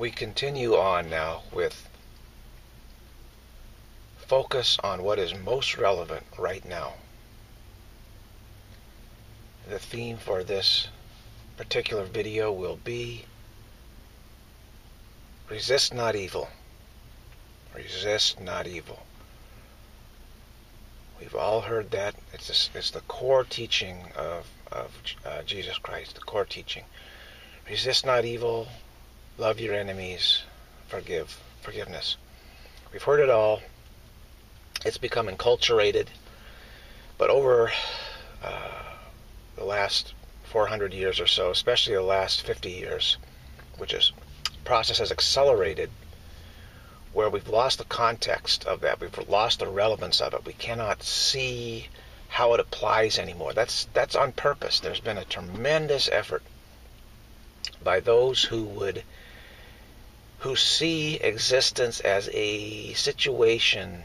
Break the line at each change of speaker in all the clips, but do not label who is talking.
we continue on now with focus on what is most relevant right now. The theme for this particular video will be resist not evil. Resist not evil. We've all heard that. It's, a, it's the core teaching of, of uh, Jesus Christ, the core teaching. Resist not evil, love your enemies, forgive, forgiveness. We've heard it all. It's become enculturated. But over uh, the last 400 years or so, especially the last 50 years, which is process has accelerated where we've lost the context of that. We've lost the relevance of it. We cannot see how it applies anymore. That's that's on purpose. There's been a tremendous effort by those who would who see existence as a situation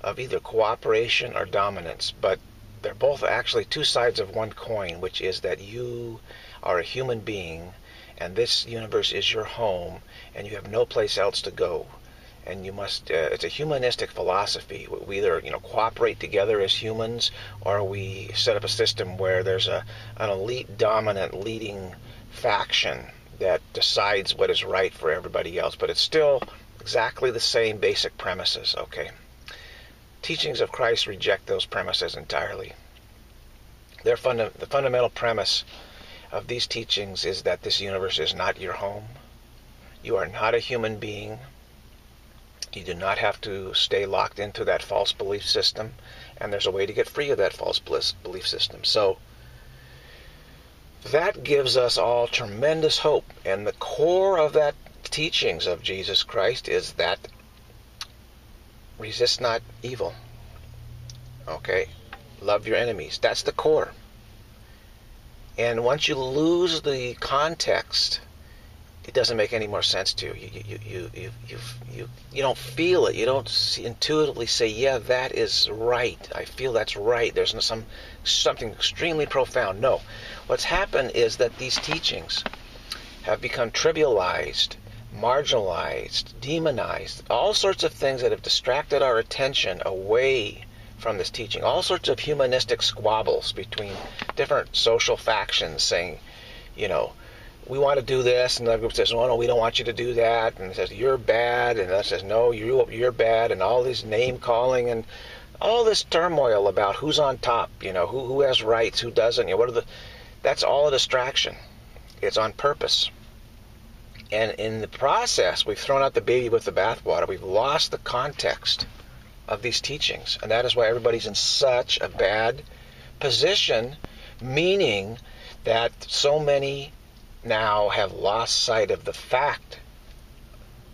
of either cooperation or dominance, but they're both actually two sides of one coin, which is that you are a human being and this universe is your home and you have no place else to go. And you must uh, it's a humanistic philosophy. We either you know cooperate together as humans or we set up a system where there's a an elite dominant leading faction that decides what is right for everybody else but it's still exactly the same basic premises okay? Teachings of Christ reject those premises entirely. Their funda- the fundamental premise of these teachings is that this universe is not your home. You are not a human being. You do not have to stay locked into that false belief system, and there's a way to get free of that false belief system. So that gives us all tremendous hope. And the core of that teachings of Jesus Christ is that resist not evil. Okay? Love your enemies. That's the core. And once you lose the context it doesn't make any more sense to you. You you you you you you, you don't feel it. You don't intuitively say, "Yeah, that is right. I feel that's right." There's some something extremely profound. No, what's happened is that these teachings have become trivialized, marginalized, demonized, all sorts of things that have distracted our attention away from this teaching. All sorts of humanistic squabbles between different social factions saying, you know, we want to do this, and the group says, "No, no, we don't want you to do that," and says, "You're bad," and that says, "No, you you're bad," and all this name calling and all this turmoil about who's on top, you know, who who has rights, who doesn't, you know, what are the that's all a distraction. It's on purpose. And in the process, we've thrown out the baby with the bathwater. We've lost the context of these teachings. And that is why everybody's in such a bad position, meaning that so many now have lost sight of the fact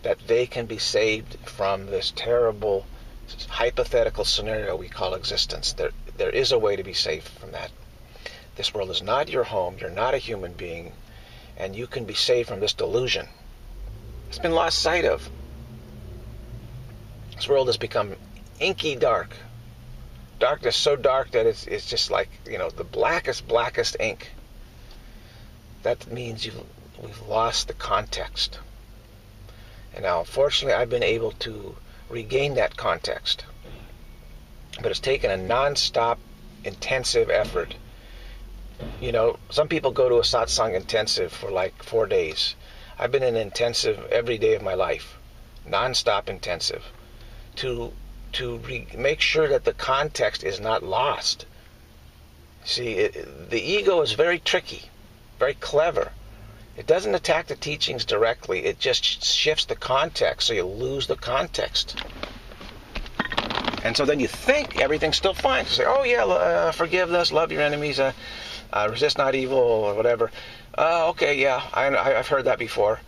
that they can be saved from this terrible hypothetical scenario we call existence. There, there is a way to be saved from that. This world is not your home. You're not a human being. And you can be saved from this delusion. It's been lost sight of. This world has become inky dark. Darkness so dark that it's, it's just like, you know, the blackest, blackest ink that means you've, we've lost the context. And now, fortunately, I've been able to regain that context. But it's taken a non-stop, intensive effort. You know, some people go to a satsang intensive for like four days. I've been in intensive every day of my life, non-stop intensive, to to re- make sure that the context is not lost. See, it, the ego is very tricky very clever. It doesn't attack the teachings directly, it just shifts the context so you lose the context. And so then you think everything's still fine. You say, oh, yeah, uh, forgive us, love your enemies, uh, uh, resist not evil, or whatever. Uh, okay, yeah, I, I've heard that before.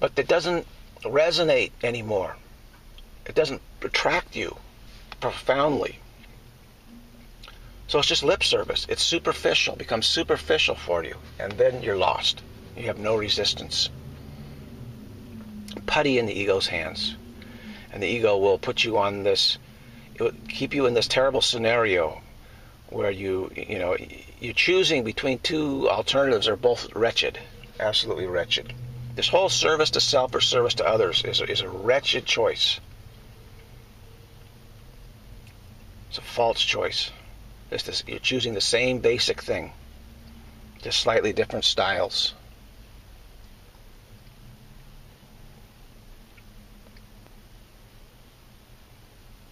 But it doesn't resonate anymore. It doesn't attract you profoundly. So it's just lip service. It's superficial, becomes superficial for you, and then you're lost. You have no resistance. Putty in the ego's hands. And the ego will put you on this, it will keep you in this terrible scenario where you, you know, you're choosing between two alternatives are both wretched, absolutely wretched. This whole service to self or service to others is a, is a wretched choice. It's a false choice. It's this, you're choosing the same basic thing, just slightly different styles.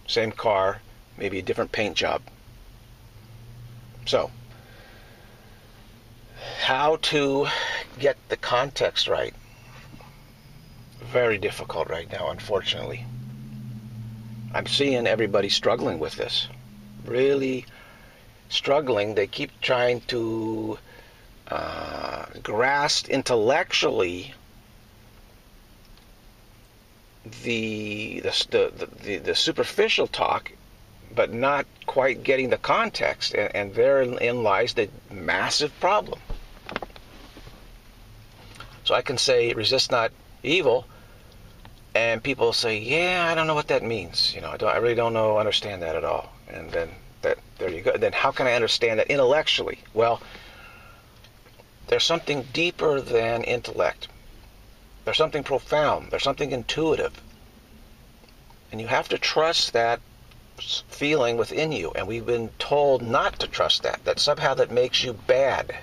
Same car, maybe a different paint job. So, how to get the context right? Very difficult right now, unfortunately. I'm seeing everybody struggling with this. Really struggling. They keep trying to uh, grasp intellectually the the, the the, the superficial talk, but not quite getting the context, and, and therein lies the massive problem. So I can say, resist not evil, and people say, yeah, I don't know what that means. You know, I, don't, I really don't know, understand that at all. And then that there you go. Then how can I understand that intellectually? Well, there's something deeper than intellect. There's something profound. There's something intuitive. And you have to trust that feeling within you. And we've been told not to trust that, that somehow that makes you bad.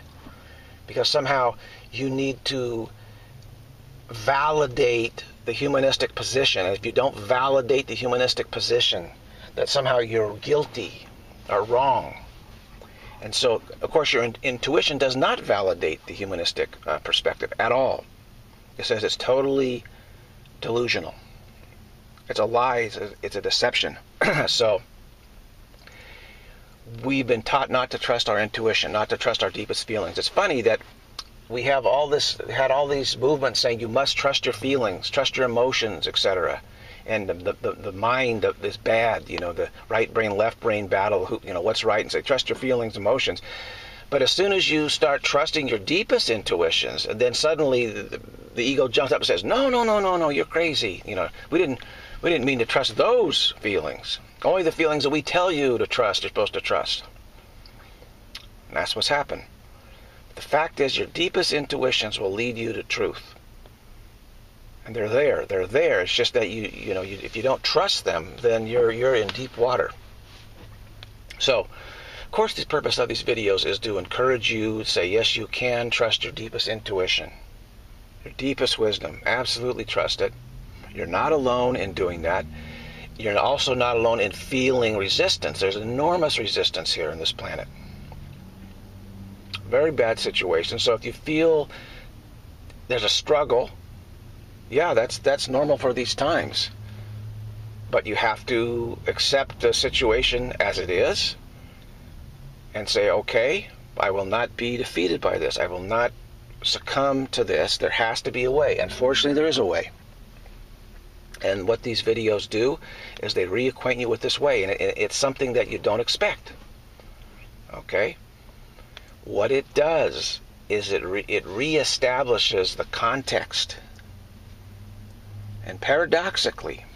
Because somehow you need to validate the humanistic position. And if you don't validate the humanistic position, that somehow you're guilty or wrong. And so, of course, your in- intuition does not validate the humanistic uh, perspective at all. It says it's totally delusional. It's a lie, it's a, it's a deception. so, we've been taught not to trust our intuition, not to trust our deepest feelings. It's funny that we have all this, had all these movements saying you must trust your feelings, trust your emotions, etc. And the, the, the mind is bad, you know, the right brain, left brain battle, who, you know, what's right, and say trust your feelings, emotions. But as soon as you start trusting your deepest intuitions, then suddenly the, the ego jumps up and says, "No, no, no, no, no, you're crazy." You know, we didn't we didn't mean to trust those feelings. Only the feelings that we tell you to trust you're supposed to trust. And that's what's happened. The fact is, your deepest intuitions will lead you to truth. And they're there. They're there. It's just that you, you know, you, if you don't trust them, then you're you're in deep water. So, of course, the purpose of these videos is to encourage you say, yes, you can trust your deepest intuition, your deepest wisdom. Absolutely trust it. You're not alone in doing that. You're also not alone in feeling resistance. There's enormous resistance here on this planet. Very bad situation. So if you feel there's a struggle, yeah, that's that's normal for these times. But you have to accept the situation as it is and say, okay, I will not be defeated by this. I will not succumb to this. There has to be a way. Unfortunately, there is a way. And what these videos do is they reacquaint you with this way, and it's something that you don't expect. Okay? What it does is it re- it reestablishes the context. And paradoxically,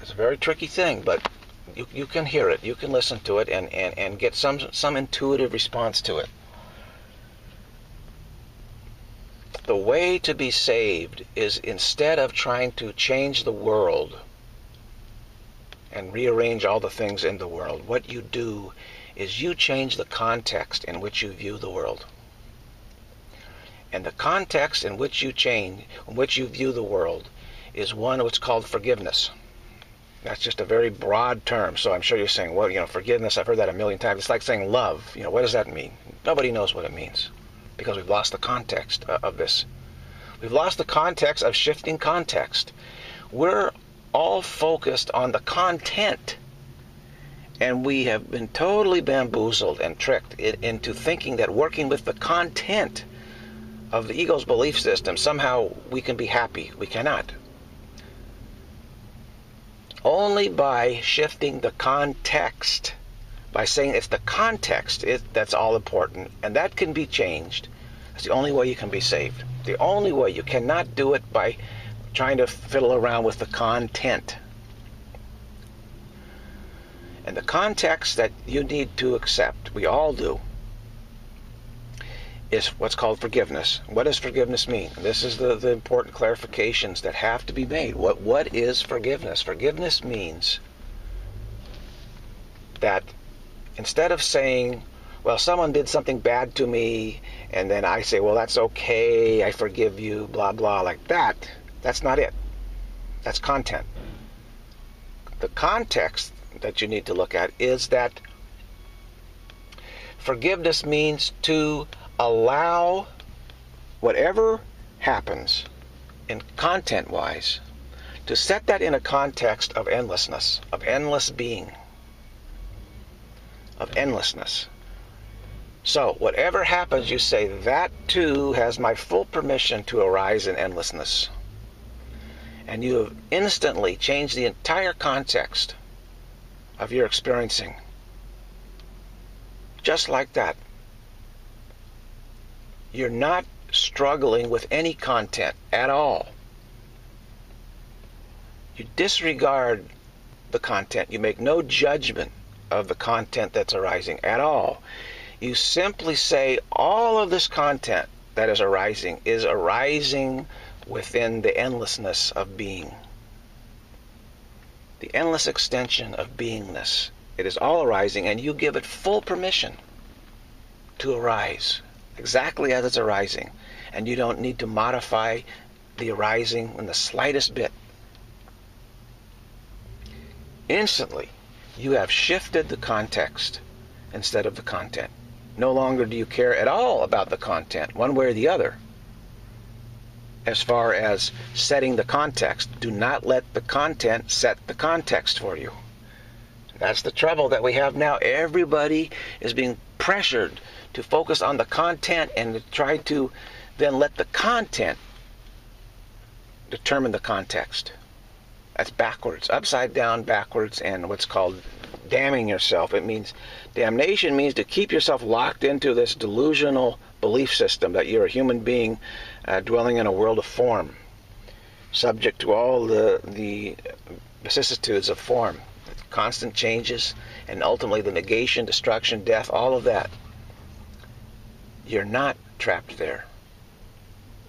it's a very tricky thing, but you, you can hear it, you can listen to it, and, and, and get some, some intuitive response to it. The way to be saved is instead of trying to change the world and rearrange all the things in the world, what you do is you change the context in which you view the world. And the context in which you change, in which you view the world, is one what's called forgiveness. That's just a very broad term. So I'm sure you're saying, well, you know, forgiveness, I've heard that a million times. It's like saying love. You know, what does that mean? Nobody knows what it means because we've lost the context uh, of this. We've lost the context of shifting context. We're all focused on the content. And we have been totally bamboozled and tricked into thinking that working with the content of the ego's belief system, somehow we can be happy. We cannot only by shifting the context, by saying it's the context that's all important, and that can be changed. That's the only way you can be saved. The only way you cannot do it by trying to fiddle around with the content. And the context that you need to accept, we all do, is what's called forgiveness. What does forgiveness mean? This is the, the important clarifications that have to be made. What what is forgiveness? Forgiveness means that instead of saying, well, someone did something bad to me, and then I say, well, that's okay, I forgive you, blah, blah, like that, that's not it. That's content. The context that you need to look at is that forgiveness means to allow whatever happens in content wise to set that in a context of endlessness, of endless being, of endlessness. So, whatever happens, you say, that too has my full permission to arise in endlessness. And you have instantly changed the entire context of your experiencing. Just like that. You're not struggling with any content at all. You disregard the content. You make no judgment of the content that's arising at all you simply say all of this content that is arising is arising within the endlessness of being. The endless extension of beingness. It is all arising, and you give it full permission to arise exactly as it's arising. And you don't need to modify the arising in the slightest bit. Instantly, you have shifted the context instead of the content. No longer do you care at all about the content, one way or the other. As far as setting the context, do not let the content set the context for you. That's the trouble that we have now. Everybody is being pressured to focus on the content and to try to then let the content determine the context. That's backwards, upside down, backwards, and what's called damning yourself. It means damnation means to keep yourself locked into this delusional belief system that you're a human being uh, dwelling in a world of form, subject to all the the vicissitudes of form, constant changes, and ultimately the negation, destruction, death, all of that. You're not trapped there.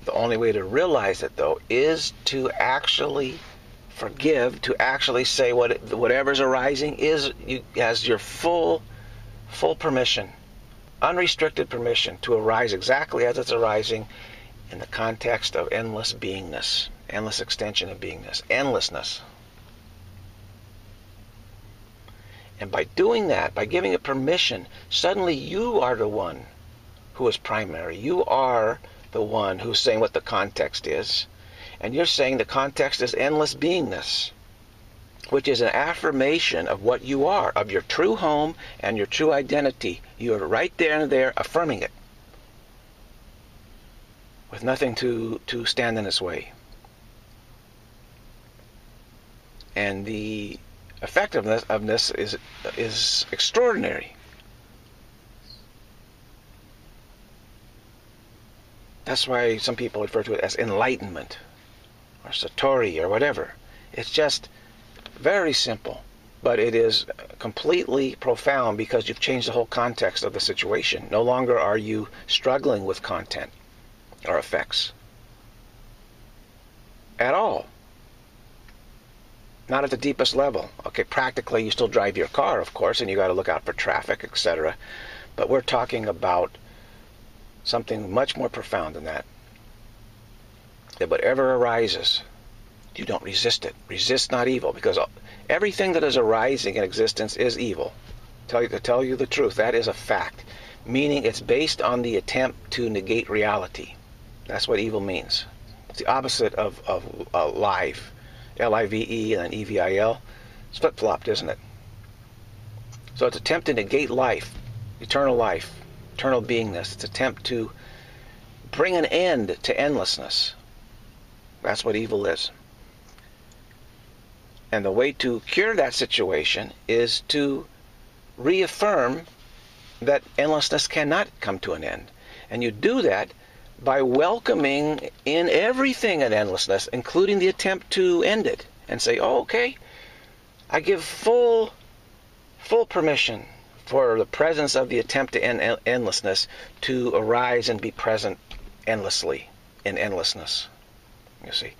The only way to realize it, though, is to actually forgive, to actually say what whatever's arising is you, has your full full permission, unrestricted permission to arise exactly as it's arising in the context of endless beingness, endless extension of beingness, endlessness. And by doing that, by giving it permission, suddenly you are the one who is primary. You are the one who's saying what the context is. And you're saying the context is endless beingness, which is an affirmation of what you are, of your true home and your true identity. You're right there and there affirming it with nothing to, to stand in its way. And the effectiveness of this is, is extraordinary. That's why some people refer to it as enlightenment or Satori or whatever. It's just very simple, but it is completely profound because you've changed the whole context of the situation. No longer are you struggling with content or effects at all. Not at the deepest level. Okay, practically you still drive your car, of course, and you got to look out for traffic, etc. But we're talking about something much more profound than that that whatever arises, you don't resist it. Resist not evil, because everything that is arising in existence is evil. Tell you to tell you the truth, that is a fact. Meaning it's based on the attempt to negate reality. That's what evil means. It's the opposite of, of uh, live. L-I-V-E and then E-V-I-L. It's flip-flopped, isn't it? So it's attempt to negate life, eternal life, eternal beingness. It's attempt to bring an end to endlessness. That's what evil is. And the way to cure that situation is to reaffirm that endlessness cannot come to an end. And you do that by welcoming in everything an endlessness, including the attempt to end it, and say, oh, okay, I give full, full permission, for the presence of the attempt to end endlessness to arise and be present endlessly in endlessness. You see,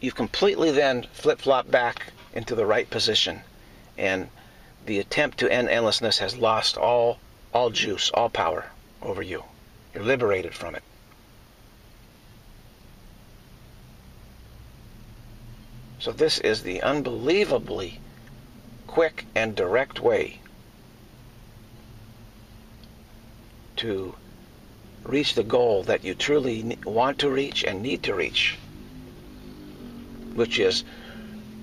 you've completely then flip flop back into the right position, and the attempt to end endlessness has lost all all juice, all power over you. You're liberated from it. So this is the unbelievably quick and direct way to reach the goal that you truly want to reach and need to reach, which is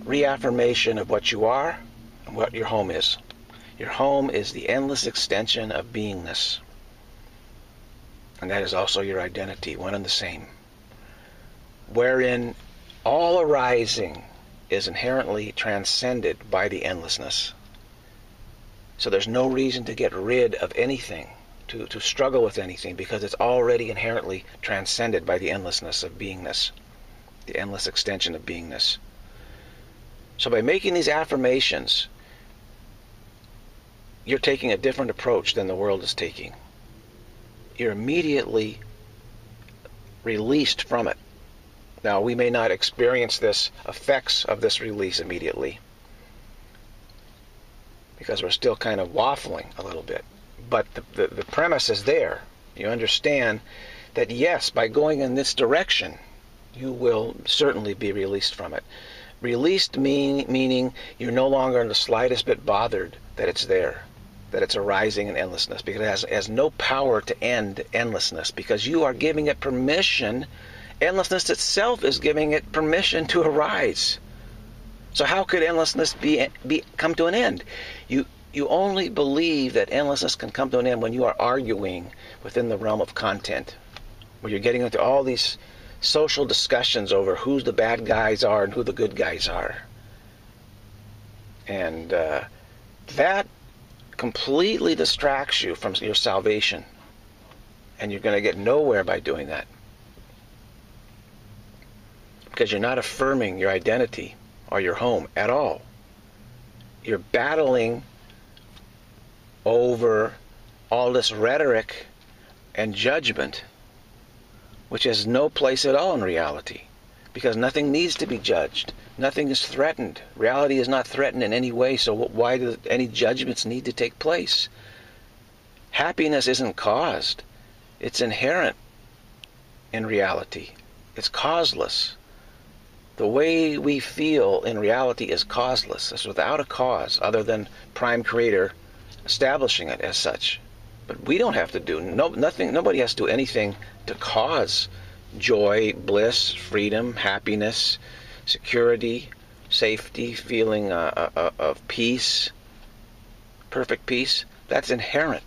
reaffirmation of what you are and what your home is. Your home is the endless extension of beingness. And that is also your identity, one and the same. Wherein all arising is inherently transcended by the endlessness. So there's no reason to get rid of anything to, to struggle with anything because it's already inherently transcended by the endlessness of beingness, the endless extension of beingness. So by making these affirmations, you're taking a different approach than the world is taking. You're immediately released from it. Now, we may not experience this effects of this release immediately because we're still kind of waffling a little bit but the, the, the premise is there. You understand that yes, by going in this direction, you will certainly be released from it. Released mean, meaning you're no longer in the slightest bit bothered that it's there, that it's arising in endlessness, because it has, has no power to end endlessness, because you are giving it permission. Endlessness itself is giving it permission to arise. So how could endlessness be, be come to an end? You you only believe that endlessness can come to an end when you are arguing within the realm of content, where you're getting into all these social discussions over who the bad guys are and who the good guys are. And uh, that completely distracts you from your salvation. And you're going to get nowhere by doing that. Because you're not affirming your identity or your home at all. You're battling over all this rhetoric and judgment, which has no place at all in reality, because nothing needs to be judged. Nothing is threatened. Reality is not threatened in any way, so why do any judgments need to take place? Happiness isn't caused, it's inherent in reality, it's causeless. The way we feel in reality is causeless. It's without a cause other than Prime Creator establishing it as such. But we don't have to do no nothing. Nobody has to do anything to cause joy, bliss, freedom, happiness, security, safety, feeling uh, uh, uh, of peace, perfect peace. That's inherent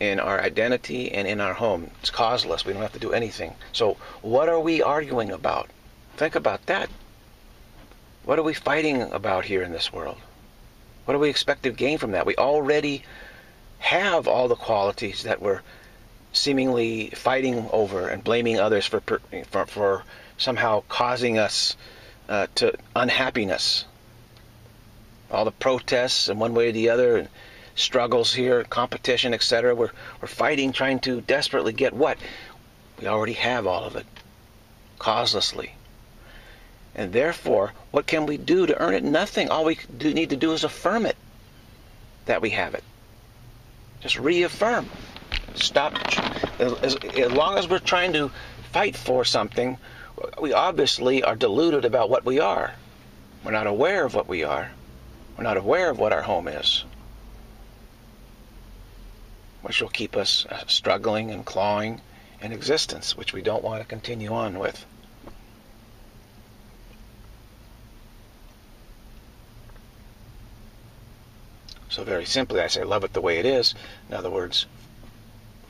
in our identity and in our home. It's causeless. We don't have to do anything. So, what are we arguing about? Think about that. What are we fighting about here in this world? What do we expect to gain from that? We already have all the qualities that we're seemingly fighting over and blaming others for for, for somehow causing us uh, to unhappiness. All the protests in one way or the other, and struggles here, competition, etc. We're we're fighting, trying to desperately get what we already have all of it, causelessly. And therefore, what can we do to earn it? Nothing. All we do, need to do is affirm it that we have it. Just reaffirm. Stop. As, as long as we're trying to fight for something, we obviously are deluded about what we are. We're not aware of what we are. We're not aware of what our home is, which will keep us uh, struggling and clawing in existence, which we don't want to continue on with. So very simply, I say, love it the way it is. In other words,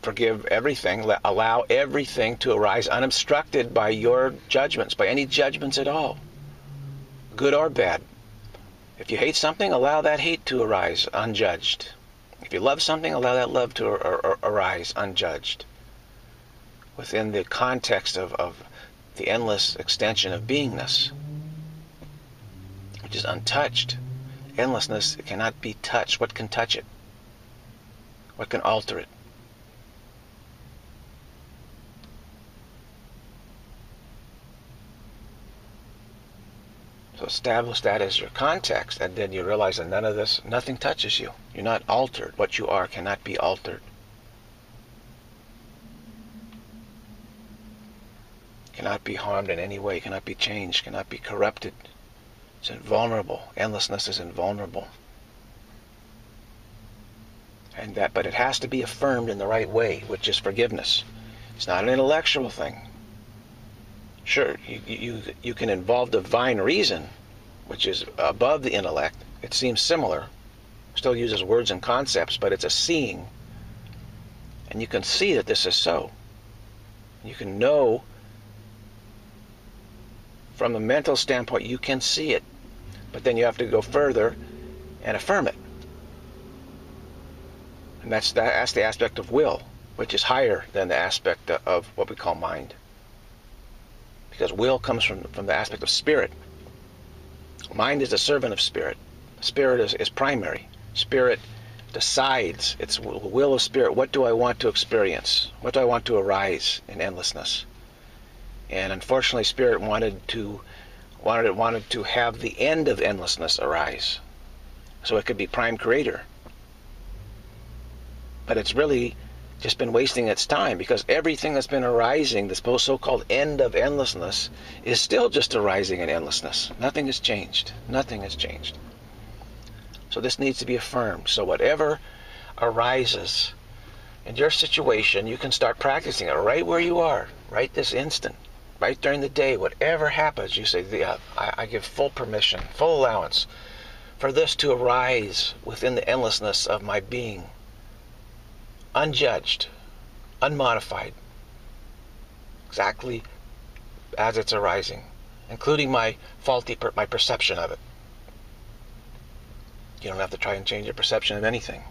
forgive everything, allow everything to arise unobstructed by your judgments, by any judgments at all, good or bad. If you hate something, allow that hate to arise unjudged. If you love something, allow that love to arise unjudged. Within the context of, of the endless extension of beingness, which is untouched endlessness cannot be touched. What can touch it? What can alter it? So establish that as your context, and then you realize that none of this, nothing touches you. You're not altered. What you are cannot be altered. Cannot be harmed in any way, cannot be changed, cannot be corrupted. It's invulnerable. Endlessness is invulnerable. And that, but it has to be affirmed in the right way, which is forgiveness. It's not an intellectual thing. Sure, you, you, you can involve divine reason, which is above the intellect. It seems similar. Still uses words and concepts, but it's a seeing. And you can see that this is so. You can know from a mental standpoint, you can see it. But then you have to go further and affirm it. And that's, that, that's the aspect of will, which is higher than the aspect of what we call mind because will comes from, from the aspect of spirit. Mind is a servant of spirit. Spirit is, is primary. Spirit decides. It's will of spirit. What do I want to experience? What do I want to arise in endlessness? And unfortunately, spirit wanted to wanted it wanted to have the end of endlessness arise, so it could be prime creator. But it's really just been wasting its time because everything that's been arising, this so-called end of endlessness, is still just arising in endlessness. Nothing has changed. Nothing has changed. So this needs to be affirmed. So whatever arises in your situation, you can start practicing it right where you are, right this instant, right during the day. Whatever happens, you say, yeah, I, I give full permission, full allowance for this to arise within the endlessness of my being unjudged, unmodified, exactly as it's arising, including my faulty per my perception of it. You don't have to try and change your perception of anything.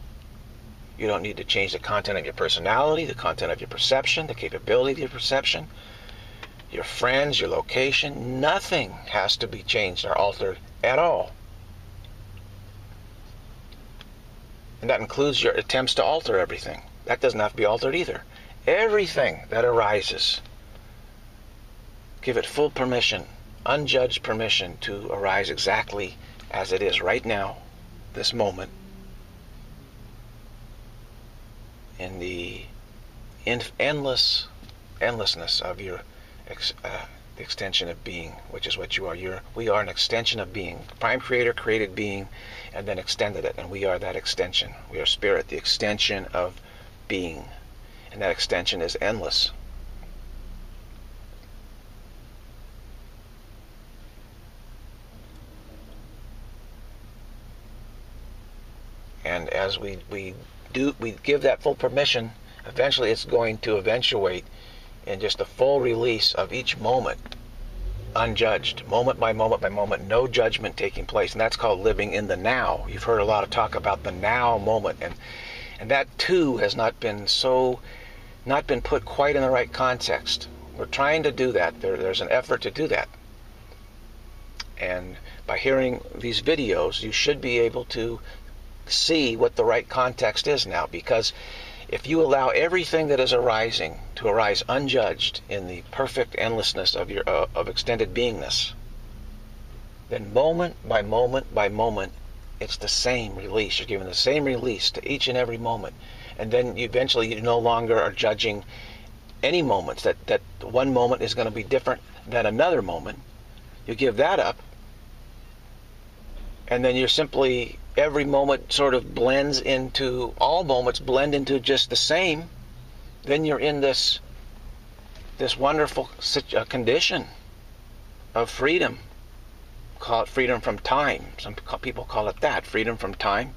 You don't need to change the content of your personality, the content of your perception, the capability of your perception, your friends, your location. Nothing has to be changed or altered at all. And that includes your attempts to alter everything. That doesn't have to be altered either. Everything that arises, give it full permission, unjudged permission to arise exactly as it is right now, this moment, in the endless endlessness of your ex, uh, the extension of being, which is what you are. You're, we are an extension of being. Prime Creator created being and then extended it, and we are that extension. We are spirit, the extension of being, and that extension is endless. And as we, we do we give that full permission, eventually it's going to eventuate in just a full release of each moment, unjudged, moment by moment by moment, no judgment taking place. And that's called living in the now. You've heard a lot of talk about the now moment and and that too has not been so, not been put quite in the right context. We're trying to do that. There, there's an effort to do that. And by hearing these videos, you should be able to see what the right context is now because if you allow everything that is arising to arise unjudged in the perfect endlessness of your uh, of extended beingness then moment by moment by moment it's the same release. You're given the same release to each and every moment. And then you eventually you no longer are judging any moments that, that one moment is going to be different than another moment. You give that up. And then you're simply, every moment sort of blends into, all moments blend into just the same. Then you're in this, this wonderful uh, condition of freedom call it freedom from time. Some people call it that, freedom from time.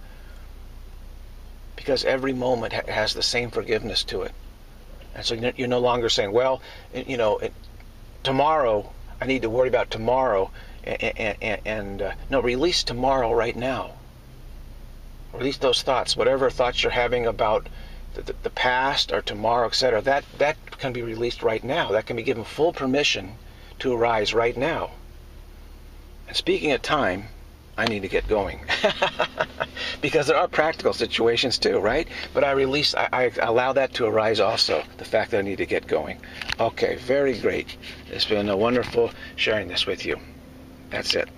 Because every moment has the same forgiveness to it. And so you're no longer saying, well, you know, tomorrow, I need to worry about tomorrow. And, and, and uh, no, release tomorrow right now. Release those thoughts, whatever thoughts you're having about the, the, past or tomorrow, etc. That that can be released right now. That can be given full permission to arise right now. And speaking of time, I need to get going because there are practical situations too, right? But I release, I, I allow that to arise also, the fact that I need to get going. Okay, very great. It's been a wonderful sharing this with you. That's it.